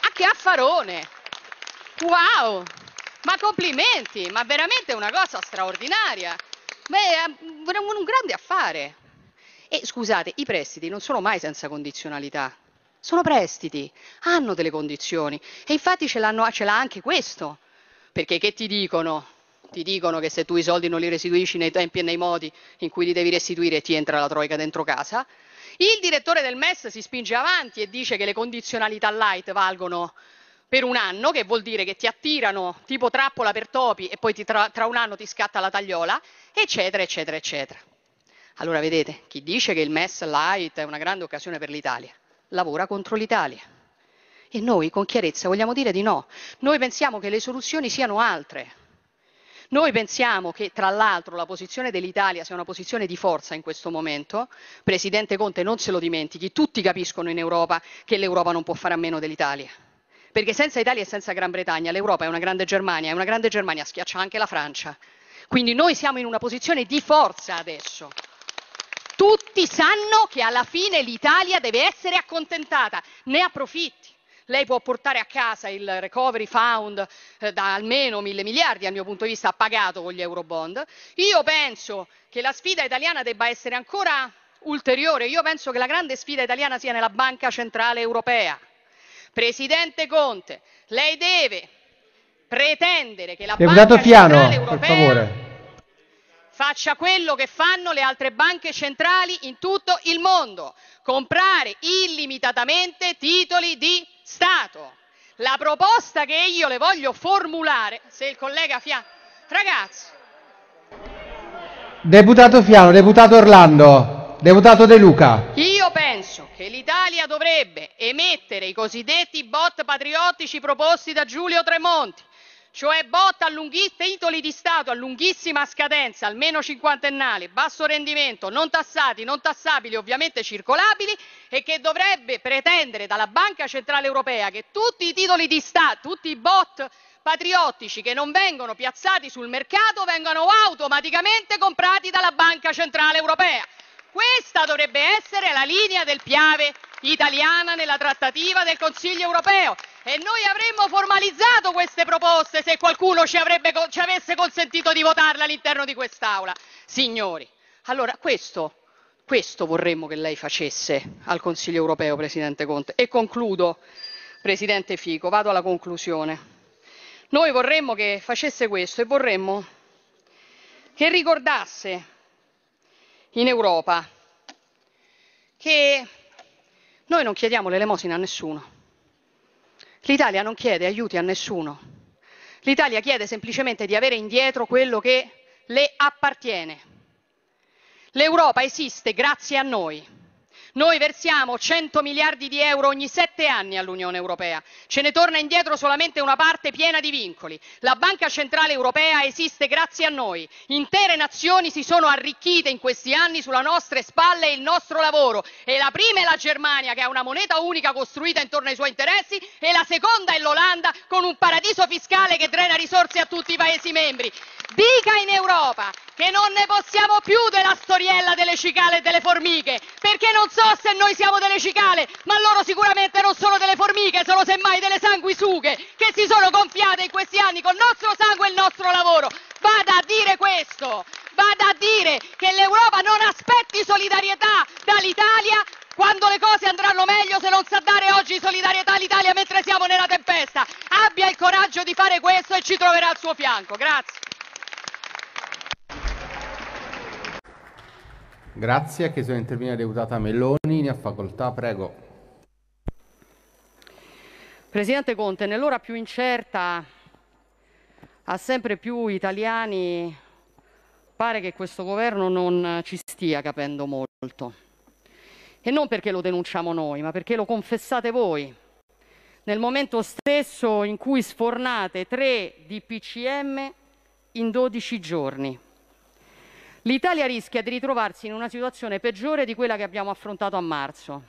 Ma che affarone! Wow! Ma complimenti, ma veramente una cosa straordinaria. Beh, un grande affare. E scusate, i prestiti non sono mai senza condizionalità. Sono prestiti, hanno delle condizioni e infatti ce, ce l'ha anche questo. Perché che ti dicono? Ti dicono che se tu i soldi non li restituisci nei tempi e nei modi in cui li devi restituire ti entra la troica dentro casa. Il direttore del MES si spinge avanti e dice che le condizionalità light valgono per un anno, che vuol dire che ti attirano tipo trappola per topi e poi tra, tra un anno ti scatta la tagliola, eccetera, eccetera, eccetera. Allora vedete, chi dice che il MES light è una grande occasione per l'Italia, lavora contro l'Italia. E noi con chiarezza vogliamo dire di no. Noi pensiamo che le soluzioni siano altre. Noi pensiamo che tra l'altro la posizione dell'Italia sia una posizione di forza in questo momento. Presidente Conte, non se lo dimentichi, tutti capiscono in Europa che l'Europa non può fare a meno dell'Italia. Perché senza Italia e senza Gran Bretagna l'Europa è una grande Germania e una grande Germania schiaccia anche la Francia. Quindi noi siamo in una posizione di forza adesso. Tutti sanno che alla fine l'Italia deve essere accontentata, ne approfitti. Lei può portare a casa il recovery fund eh, da almeno mille miliardi, dal mio punto di vista, pagato con gli eurobond. Io penso che la sfida italiana debba essere ancora ulteriore. Io penso che la grande sfida italiana sia nella Banca Centrale Europea. Presidente Conte, lei deve pretendere che la Deputato Banca Fiano, Centrale Europea per favore faccia quello che fanno le altre banche centrali in tutto il mondo, comprare illimitatamente titoli di Stato. La proposta che io le voglio formulare, se il collega Fiano... Ragazzi. Deputato Fiano, deputato Orlando, deputato De Luca. Io penso che l'Italia dovrebbe emettere i cosiddetti bot patriottici proposti da Giulio Tremonti cioè bot a titoli di Stato a lunghissima scadenza, almeno cinquantennali, basso rendimento, non tassati, non tassabili, ovviamente circolabili, e che dovrebbe pretendere dalla Banca Centrale Europea che tutti i titoli di Stato, tutti i bot patriottici che non vengono piazzati sul mercato vengano automaticamente comprati dalla Banca Centrale Europea. Questa dovrebbe essere la linea del Piave italiana nella trattativa del Consiglio europeo e noi avremmo formalizzato queste proposte se qualcuno ci, avrebbe, ci avesse consentito di votarle all'interno di quest'Aula. Signori, allora questo, questo vorremmo che lei facesse al Consiglio europeo, Presidente Conte. E concludo, Presidente Fico, vado alla conclusione. Noi vorremmo che facesse questo e vorremmo che ricordasse in Europa che noi non chiediamo l'elemosina a nessuno. L'Italia non chiede aiuti a nessuno. L'Italia chiede semplicemente di avere indietro quello che le appartiene. L'Europa esiste grazie a noi. Noi versiamo 100 miliardi di euro ogni sette anni all'Unione Europea. Ce ne torna indietro solamente una parte piena di vincoli. La Banca Centrale Europea esiste grazie a noi. Intere nazioni si sono arricchite in questi anni sulle nostre spalle e il nostro lavoro. E la prima è la Germania che ha una moneta unica costruita intorno ai suoi interessi e la seconda è l'Olanda con un paradiso fiscale che drena risorse a tutti i Paesi membri. Dica in Europa che non ne possiamo più della storiella delle cicale e delle formiche, perché non so se noi siamo delle cicale, ma loro sicuramente non sono delle formiche, sono semmai delle sanguisughe che si sono gonfiate in questi anni col nostro sangue e il nostro lavoro. Vada a dire questo, vada a dire che l'Europa non aspetti solidarietà dall'Italia quando le cose andranno meglio se non sa dare oggi solidarietà all'Italia mentre siamo nella tempesta. Abbia il coraggio di fare questo e ci troverà al suo fianco. Grazie. Grazie, che sono intervenuta la deputata Meloni, ne ha facoltà, prego. Presidente Conte, nell'ora più incerta a sempre più italiani pare che questo governo non ci stia capendo molto. E non perché lo denunciamo noi, ma perché lo confessate voi. Nel momento stesso in cui sfornate tre DPCM in 12 giorni l'Italia rischia di ritrovarsi in una situazione peggiore di quella che abbiamo affrontato a marzo.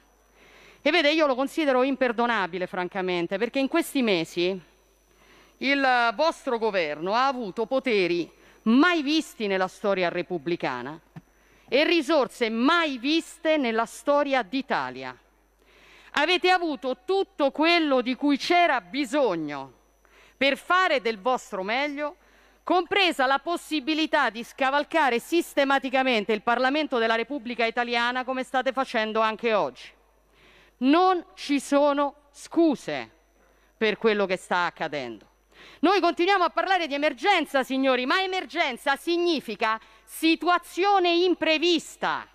E vede, io lo considero imperdonabile, francamente, perché in questi mesi il vostro governo ha avuto poteri mai visti nella storia repubblicana e risorse mai viste nella storia d'Italia. Avete avuto tutto quello di cui c'era bisogno per fare del vostro meglio, compresa la possibilità di scavalcare sistematicamente il Parlamento della Repubblica Italiana come state facendo anche oggi. Non ci sono scuse per quello che sta accadendo. Noi continuiamo a parlare di emergenza, signori, ma emergenza significa situazione imprevista.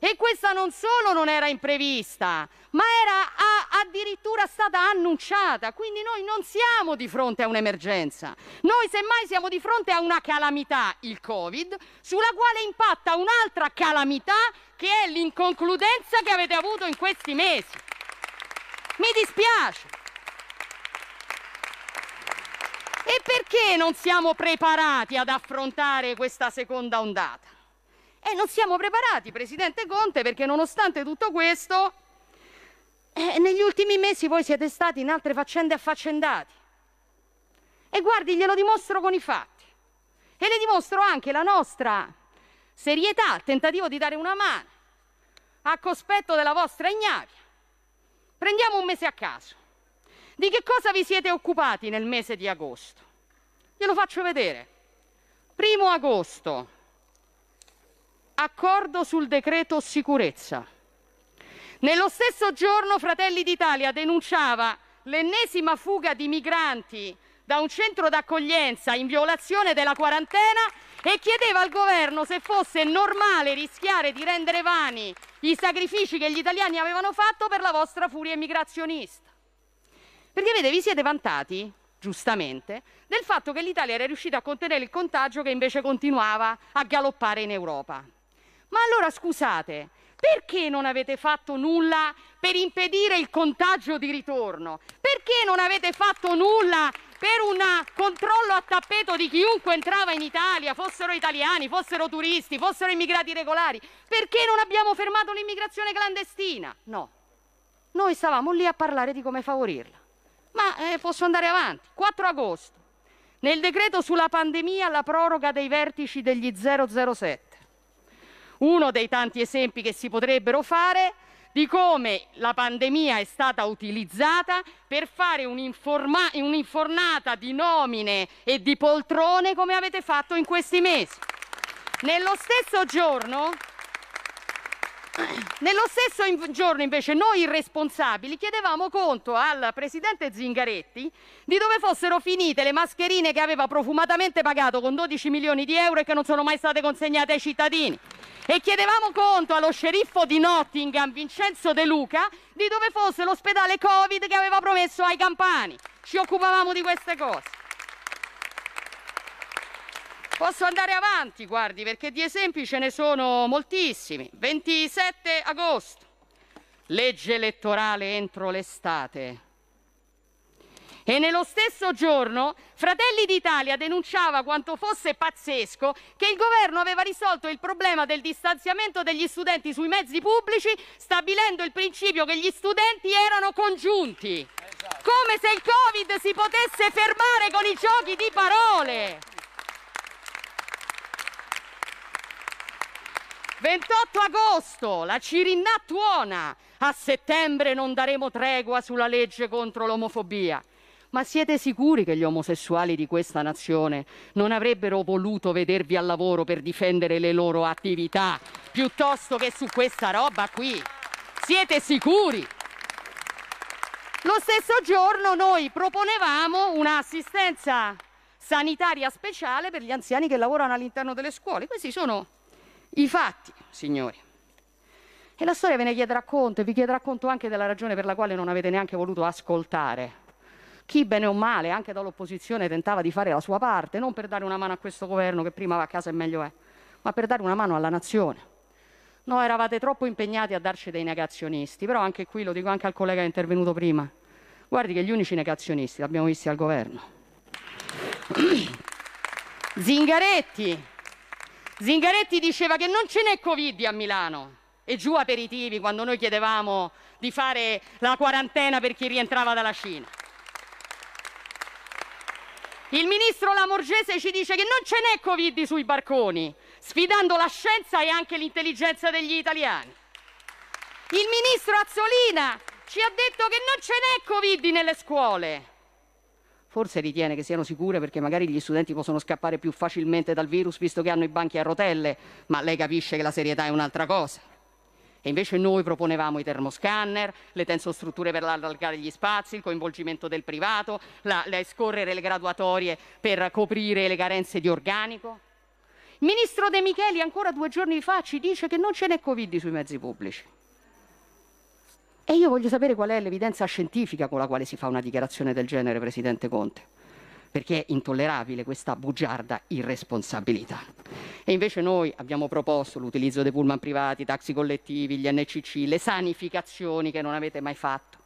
E questa non solo non era imprevista, ma era a, addirittura stata annunciata. Quindi noi non siamo di fronte a un'emergenza. Noi semmai siamo di fronte a una calamità, il Covid, sulla quale impatta un'altra calamità che è l'inconcludenza che avete avuto in questi mesi. Mi dispiace. E perché non siamo preparati ad affrontare questa seconda ondata? E non siamo preparati, Presidente Conte, perché nonostante tutto questo, eh, negli ultimi mesi voi siete stati in altre faccende affaccendati. E guardi, glielo dimostro con i fatti. E le dimostro anche la nostra serietà, il tentativo di dare una mano a cospetto della vostra ignavia. Prendiamo un mese a caso. Di che cosa vi siete occupati nel mese di agosto? Glielo faccio vedere. Primo agosto, accordo sul decreto sicurezza. Nello stesso giorno Fratelli d'Italia denunciava l'ennesima fuga di migranti da un centro d'accoglienza in violazione della quarantena e chiedeva al governo se fosse normale rischiare di rendere vani i sacrifici che gli italiani avevano fatto per la vostra furia immigrazionista. Perché vede, vi siete vantati, giustamente, del fatto che l'Italia era riuscita a contenere il contagio che invece continuava a galoppare in Europa. Ma allora scusate, perché non avete fatto nulla per impedire il contagio di ritorno? Perché non avete fatto nulla per un controllo a tappeto di chiunque entrava in Italia, fossero italiani, fossero turisti, fossero immigrati regolari? Perché non abbiamo fermato l'immigrazione clandestina? No, noi stavamo lì a parlare di come favorirla. Ma eh, posso andare avanti. 4 agosto, nel decreto sulla pandemia, la proroga dei vertici degli 007. Uno dei tanti esempi che si potrebbero fare di come la pandemia è stata utilizzata per fare un'infornata di nomine e di poltrone come avete fatto in questi mesi. Nello stesso giorno nello stesso giorno invece noi irresponsabili chiedevamo conto al presidente Zingaretti di dove fossero finite le mascherine che aveva profumatamente pagato con 12 milioni di euro e che non sono mai state consegnate ai cittadini. E chiedevamo conto allo sceriffo di Nottingham, Vincenzo De Luca, di dove fosse l'ospedale Covid che aveva promesso ai campani. Ci occupavamo di queste cose. Posso andare avanti, guardi, perché di esempi ce ne sono moltissimi. 27 agosto, legge elettorale entro l'estate. E nello stesso giorno Fratelli d'Italia denunciava quanto fosse pazzesco che il governo aveva risolto il problema del distanziamento degli studenti sui mezzi pubblici stabilendo il principio che gli studenti erano congiunti. Esatto. Come se il Covid si potesse fermare con i giochi di parole. 28 agosto, la Cirinna tuona. A settembre non daremo tregua sulla legge contro l'omofobia. Ma siete sicuri che gli omosessuali di questa nazione non avrebbero voluto vedervi al lavoro per difendere le loro attività piuttosto che su questa roba qui? Siete sicuri? Lo stesso giorno noi proponevamo un'assistenza sanitaria speciale per gli anziani che lavorano all'interno delle scuole. Questi sono i fatti, signori. E la storia ve ne chiederà conto e vi chiederà conto anche della ragione per la quale non avete neanche voluto ascoltare. Chi bene o male, anche dall'opposizione, tentava di fare la sua parte, non per dare una mano a questo governo che prima va a casa e meglio è, ma per dare una mano alla nazione. No, eravate troppo impegnati a darci dei negazionisti, però anche qui lo dico anche al collega che è intervenuto prima. Guardi che gli unici negazionisti li abbiamo visti al governo. [clears throat] Zingaretti, Zingaretti diceva che non ce n'è Covid a Milano e giù aperitivi quando noi chiedevamo di fare la quarantena per chi rientrava dalla Cina. Il ministro Lamorgese ci dice che non ce n'è Covid sui barconi, sfidando la scienza e anche l'intelligenza degli italiani. Il ministro Azzolina ci ha detto che non ce n'è Covid nelle scuole. Forse ritiene che siano sicure perché magari gli studenti possono scappare più facilmente dal virus visto che hanno i banchi a rotelle, ma lei capisce che la serietà è un'altra cosa. E invece noi proponevamo i termoscanner, le tensostrutture per allargare gli spazi, il coinvolgimento del privato, la, la scorrere le graduatorie per coprire le carenze di organico. Il ministro De Micheli ancora due giorni fa ci dice che non ce n'è Covid sui mezzi pubblici. E io voglio sapere qual è l'evidenza scientifica con la quale si fa una dichiarazione del genere, Presidente Conte, perché è intollerabile questa bugiarda irresponsabilità. E invece noi abbiamo proposto l'utilizzo dei pullman privati, i taxi collettivi, gli NCC, le sanificazioni che non avete mai fatto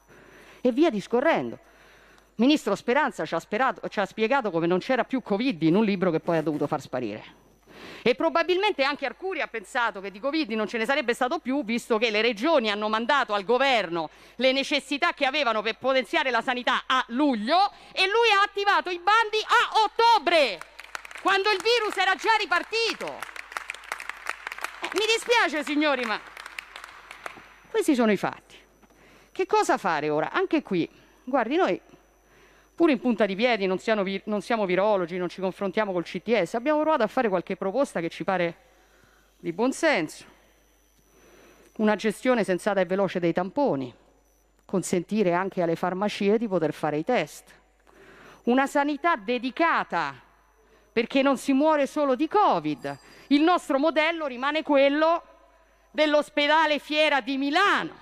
e via discorrendo. Ministro Speranza ci ha, sperato, ci ha spiegato come non c'era più Covid in un libro che poi ha dovuto far sparire. E probabilmente anche Arcuri ha pensato che di Covid non ce ne sarebbe stato più, visto che le regioni hanno mandato al governo le necessità che avevano per potenziare la sanità a luglio e lui ha attivato i bandi a ottobre, quando il virus era già ripartito. Eh, mi dispiace signori, ma questi sono i fatti. Che cosa fare ora? Anche qui, guardi, noi pure in punta di piedi, non siamo, non siamo virologi, non ci confrontiamo col CTS, abbiamo provato a fare qualche proposta che ci pare di buon senso. Una gestione sensata e veloce dei tamponi, consentire anche alle farmacie di poter fare i test. Una sanità dedicata, perché non si muore solo di Covid. Il nostro modello rimane quello dell'ospedale Fiera di Milano,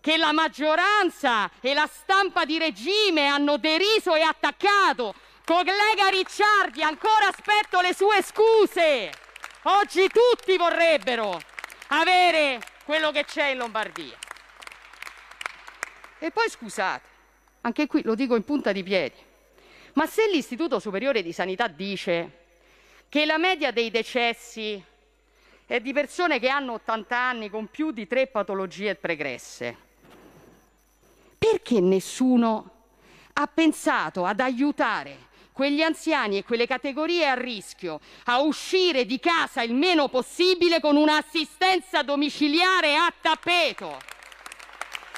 che la maggioranza e la stampa di regime hanno deriso e attaccato. Collega Ricciardi, ancora aspetto le sue scuse. Oggi tutti vorrebbero avere quello che c'è in Lombardia. E poi scusate, anche qui lo dico in punta di piedi, ma se l'Istituto Superiore di Sanità dice che la media dei decessi è di persone che hanno 80 anni con più di tre patologie pregresse, perché nessuno ha pensato ad aiutare quegli anziani e quelle categorie a rischio a uscire di casa il meno possibile con un'assistenza domiciliare a tappeto?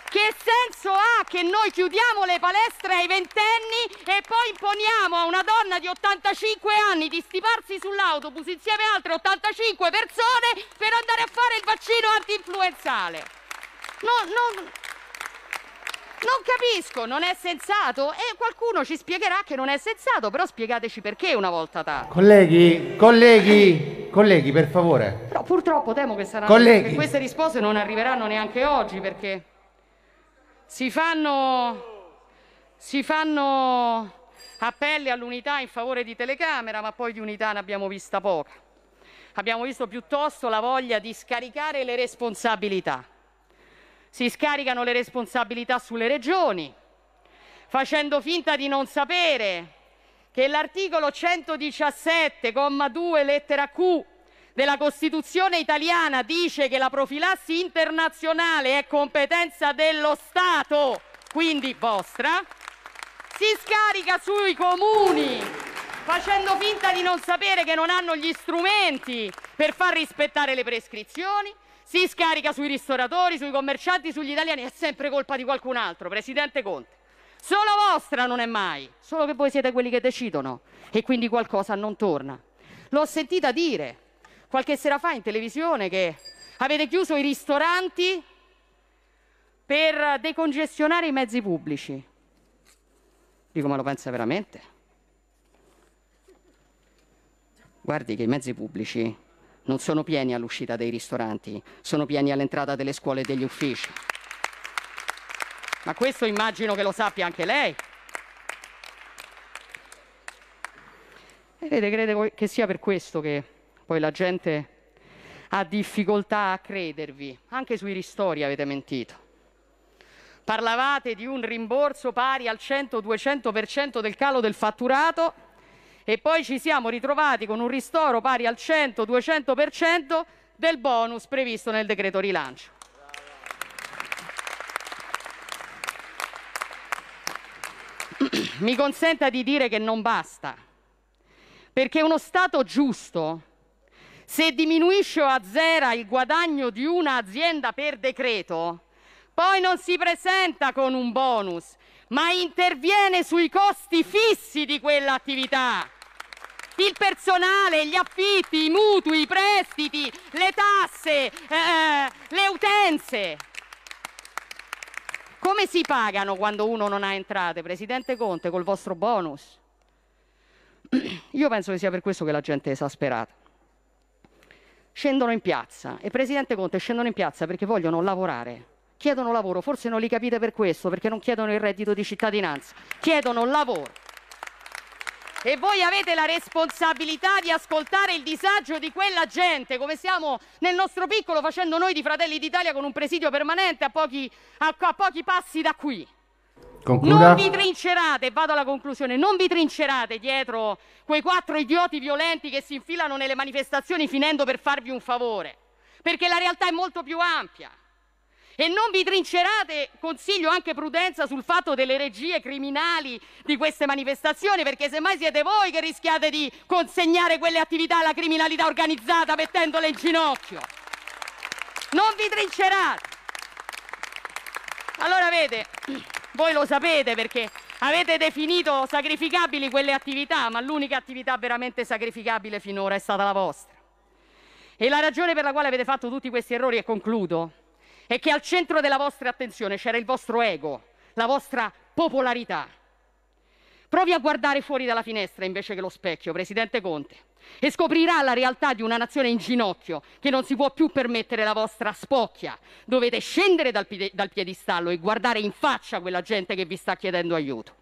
Che senso ha che noi chiudiamo le palestre ai ventenni e poi imponiamo a una donna di 85 anni di stiparsi sull'autobus insieme a altre 85 persone per andare a fare il vaccino anti-influenzale? No, no, non capisco, non è sensato? E qualcuno ci spiegherà che non è sensato, però spiegateci perché una volta tanto. Colleghi, colleghi, colleghi, per favore. Però purtroppo temo che, saranno, che queste risposte non arriveranno neanche oggi perché si fanno, si fanno appelli all'unità in favore di telecamera, ma poi di unità ne abbiamo vista poca. Abbiamo visto piuttosto la voglia di scaricare le responsabilità si scaricano le responsabilità sulle regioni, facendo finta di non sapere che l'articolo 117,2 lettera Q della Costituzione italiana dice che la profilassi internazionale è competenza dello Stato, quindi vostra, si scarica sui comuni facendo finta di non sapere che non hanno gli strumenti per far rispettare le prescrizioni, si scarica sui ristoratori, sui commercianti, sugli italiani, è sempre colpa di qualcun altro, Presidente Conte. Solo vostra non è mai, solo che voi siete quelli che decidono e quindi qualcosa non torna. L'ho sentita dire qualche sera fa in televisione che avete chiuso i ristoranti per decongestionare i mezzi pubblici. Dico, ma lo pensa veramente? Guardi che i mezzi pubblici non sono pieni all'uscita dei ristoranti, sono pieni all'entrata delle scuole e degli uffici. Ma questo immagino che lo sappia anche lei. E vede, credo che sia per questo che poi la gente ha difficoltà a credervi. Anche sui ristori avete mentito. Parlavate di un rimborso pari al 100-200% del calo del fatturato e poi ci siamo ritrovati con un ristoro pari al 100-200% del bonus previsto nel decreto rilancio. Mi consenta di dire che non basta, perché uno Stato giusto, se diminuisce o azzera il guadagno di un'azienda per decreto, poi non si presenta con un bonus, ma interviene sui costi fissi di quell'attività. Il personale, gli affitti, i mutui, i prestiti, le tasse, eh, le utenze. Come si pagano quando uno non ha entrate, Presidente Conte, col vostro bonus? [clears throat] Io penso che sia per questo che la gente è esasperata. Scendono in piazza e Presidente Conte scendono in piazza perché vogliono lavorare. Chiedono lavoro, forse non li capite per questo, perché non chiedono il reddito di cittadinanza, chiedono lavoro. E voi avete la responsabilità di ascoltare il disagio di quella gente, come stiamo nel nostro piccolo facendo noi di Fratelli d'Italia con un presidio permanente a pochi, a, a pochi passi da qui. Concluda. Non vi trincerate, vado alla conclusione, non vi trincerate dietro quei quattro idioti violenti che si infilano nelle manifestazioni finendo per farvi un favore, perché la realtà è molto più ampia. E non vi trincerate, consiglio anche prudenza sul fatto delle regie criminali di queste manifestazioni, perché semmai siete voi che rischiate di consegnare quelle attività alla criminalità organizzata mettendole in ginocchio. Non vi trincerate. Allora vede, voi lo sapete perché avete definito sacrificabili quelle attività, ma l'unica attività veramente sacrificabile finora è stata la vostra. E la ragione per la quale avete fatto tutti questi errori, e concludo, è che al centro della vostra attenzione c'era il vostro ego, la vostra popolarità. Provi a guardare fuori dalla finestra invece che lo specchio, Presidente Conte, e scoprirà la realtà di una nazione in ginocchio che non si può più permettere la vostra spocchia. Dovete scendere dal, dal piedistallo e guardare in faccia quella gente che vi sta chiedendo aiuto.